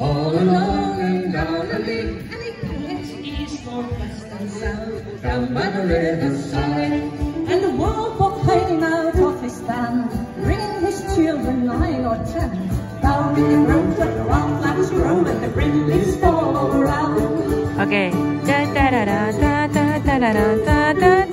All along and down the lake, and it went east, north, west, and south, down by the riverside. And the wolf came out of his stand, bringing his children nine or ten. Down in the road, the wildflowers grow, and the green leaves fall all around. Okay. Da da da da da da da da da da.